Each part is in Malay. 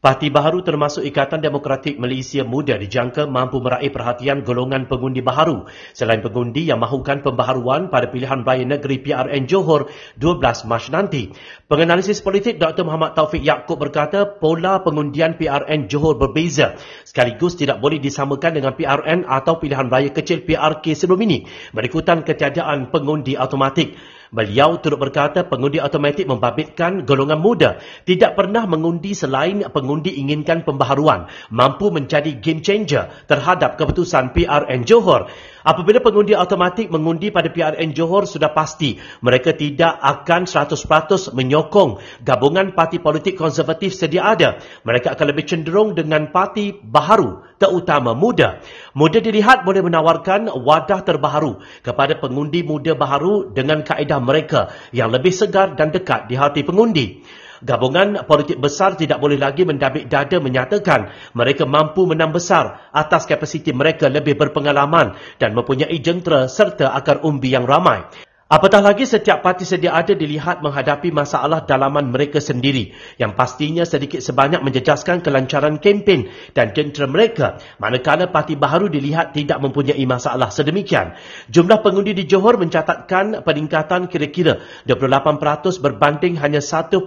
Parti baharu termasuk Ikatan Demokratik Malaysia Muda dijangka mampu meraih perhatian golongan pengundi baharu selain pengundi yang mahukan pembaharuan pada pilihan raya negeri PRN Johor 12 Mac nanti. Penganalisis politik Dr. Muhammad Taufik Yaakob berkata pola pengundian PRN Johor berbeza sekaligus tidak boleh disamakan dengan PRN atau pilihan raya kecil PRK sebelum ini berikutan ketiadaan pengundi automatik. Beliau turut berkata pengundi automatik membabitkan golongan muda tidak pernah mengundi selain pengundi inginkan pembaharuan mampu menjadi game changer terhadap keputusan PRN Johor. Apabila pengundi automatik mengundi pada PRN Johor sudah pasti mereka tidak akan 100% menyokong gabungan parti politik konservatif sedia ada. Mereka akan lebih cenderung dengan parti baharu terutama muda. Muda dilihat boleh menawarkan wadah terbaharu kepada pengundi muda baharu dengan kaedah mereka yang lebih segar dan dekat di hati pengundi. Gabungan politik besar tidak boleh lagi mendabik dada menyatakan mereka mampu menang besar atas kapasiti mereka lebih berpengalaman dan mempunyai jentera serta akar umbi yang ramai. Apatah lagi setiap parti sedia ada dilihat menghadapi masalah dalaman mereka sendiri yang pastinya sedikit sebanyak menjejaskan kelancaran kempen dan jentera mereka manakala parti baharu dilihat tidak mempunyai masalah sedemikian. Jumlah pengundi di Johor mencatatkan peningkatan kira-kira 28% berbanding hanya 1.8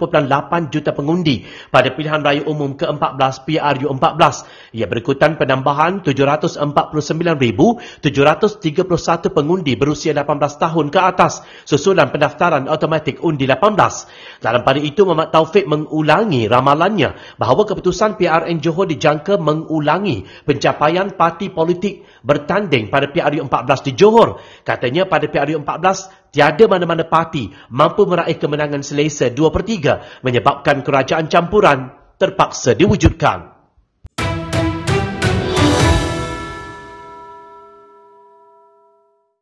juta pengundi pada pilihan raya umum ke-14 PRU14. Ia berikutan penambahan 749,731 pengundi berusia 18 tahun ke atas susulan pendaftaran automatik undi 18. Dalam pada itu, Muhammad Taufik mengulangi ramalannya bahawa keputusan PRN Johor dijangka mengulangi pencapaian parti politik bertanding pada PRU 14 di Johor. Katanya pada PRU 14, tiada mana-mana parti mampu meraih kemenangan selesa 2 per 3 menyebabkan kerajaan campuran terpaksa diwujudkan.